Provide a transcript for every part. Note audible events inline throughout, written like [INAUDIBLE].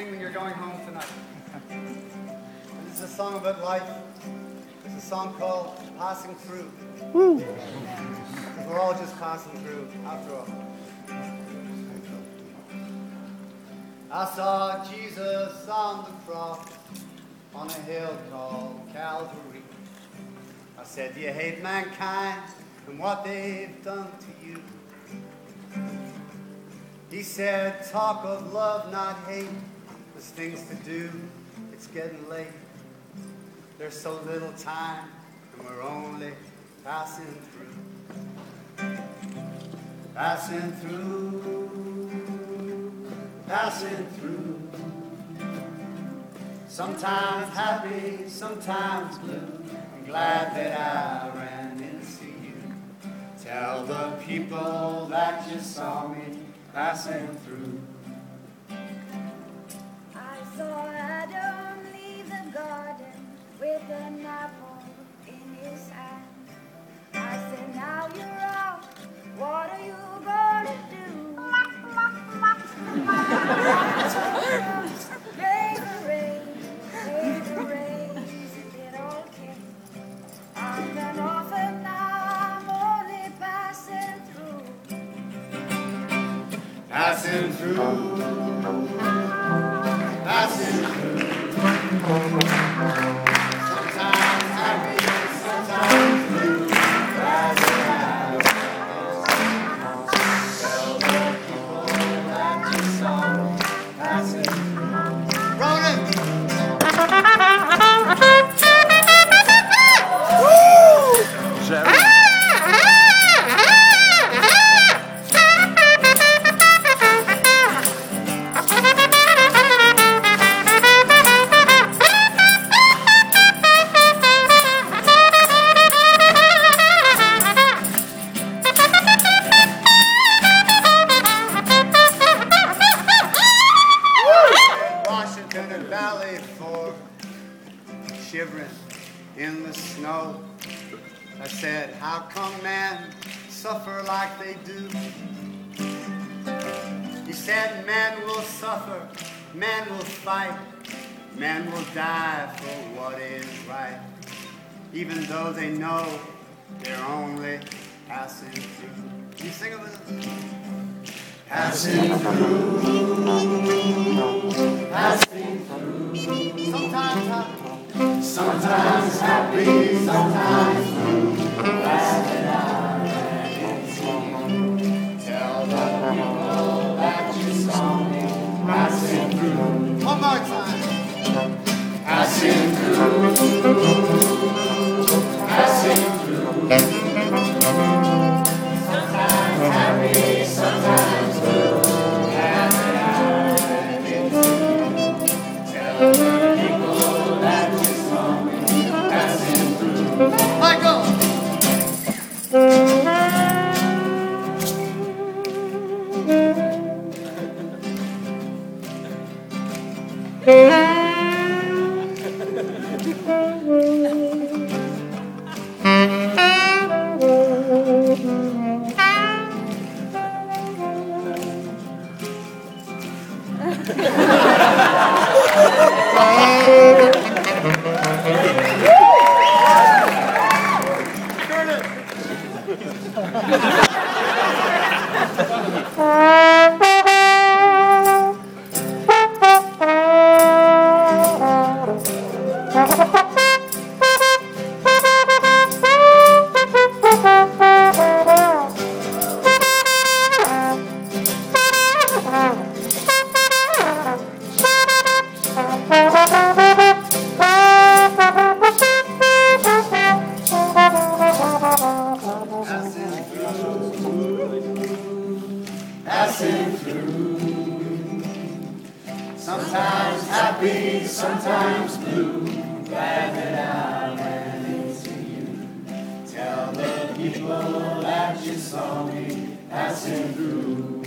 sing when you're going home tonight. [LAUGHS] this is a song about life. It's a song called Passing Through. Because we're all just passing through, after all. I saw Jesus on the cross on a hill called Calvary. I said, Do you hate mankind and what they've done to you? He said, Talk of love, not hate. There's things to do. It's getting late. There's so little time, and we're only passing through. Passing through. Passing through. Sometimes happy, sometimes blue. I'm glad that I ran into you. Tell the people that you saw me passing through. With an apple in his hand. I said, now you're out, what are you gonna do? Raise the the raise, it all came. I'm an orphan now, I'm only passing through. Passing through. Passing through. Shivering in the snow. I said, how come men suffer like they do? He said, men will suffer, men will fight, men will die for what is right, even though they know they're only passing through. You sing with us? Passing through, passing through. Sometimes happy, sometimes happy, sometimes blue. Passing through. Michael! Passing passing through. Sometimes happy, sometimes blue. Glad that I ran into you. Tell the people that you saw me passing through.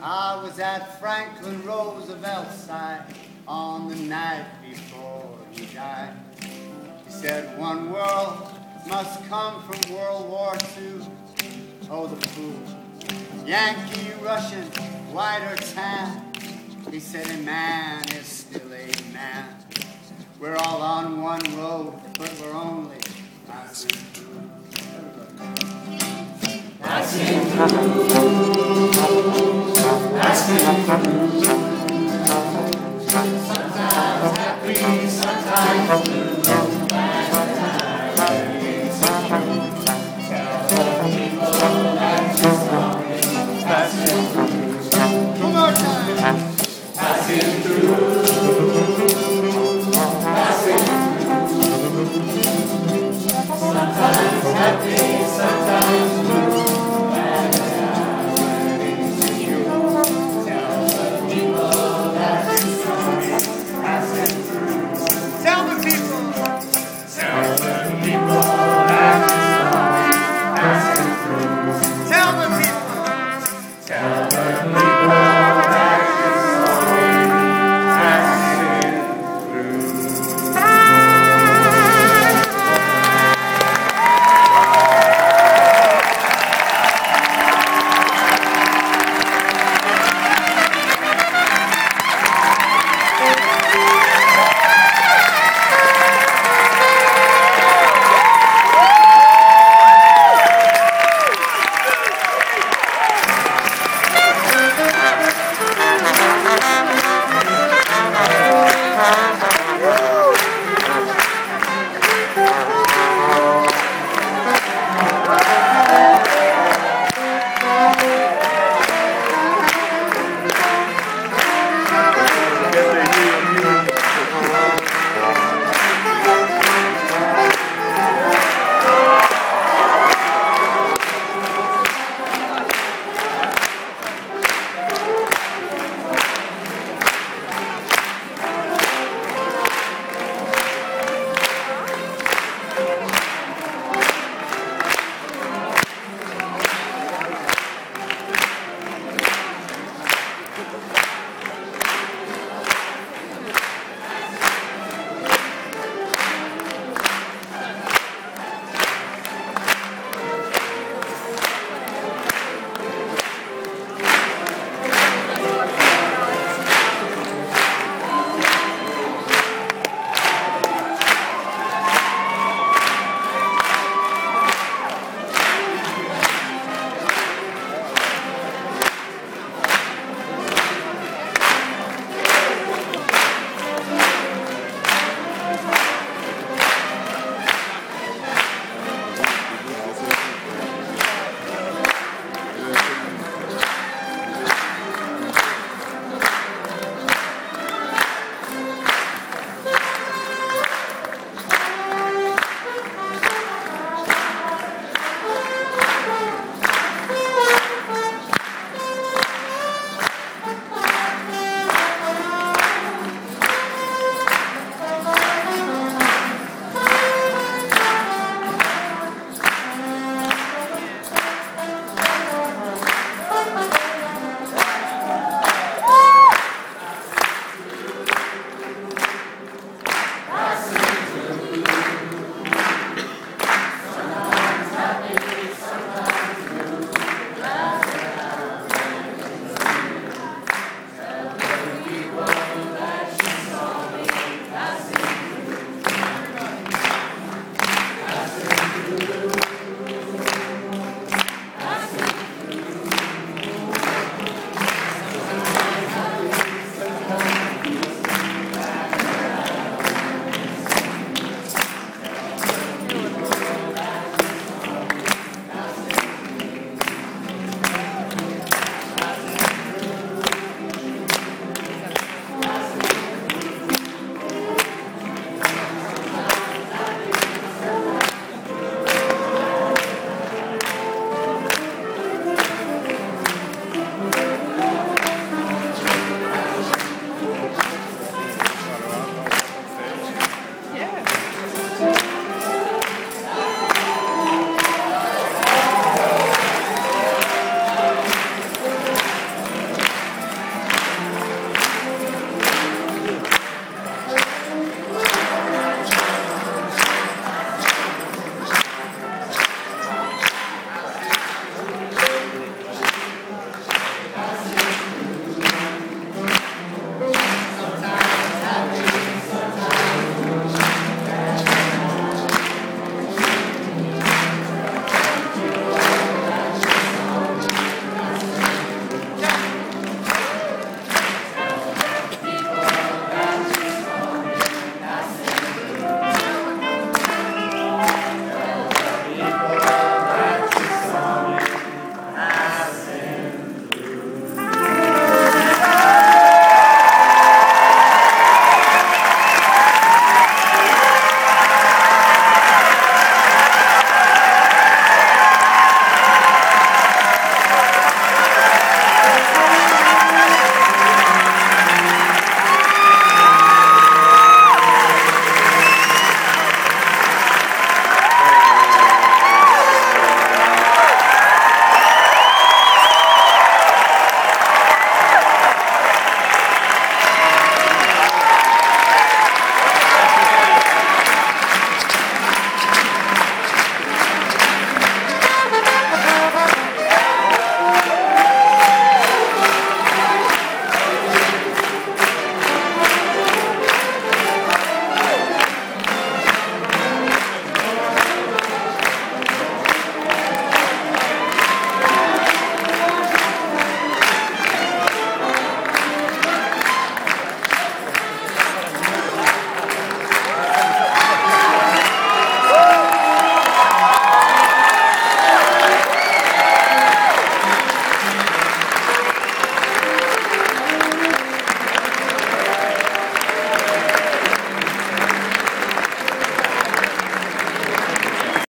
I was at Franklin Roosevelt's side on the night before he died. He said one world must come from World War II. Oh, the fool. Yankee, Russian, white or tan. He said a man is still a man. We're all on one road, but we're only passing through. Passing through. Passing through. Sometimes happy, sometimes blue.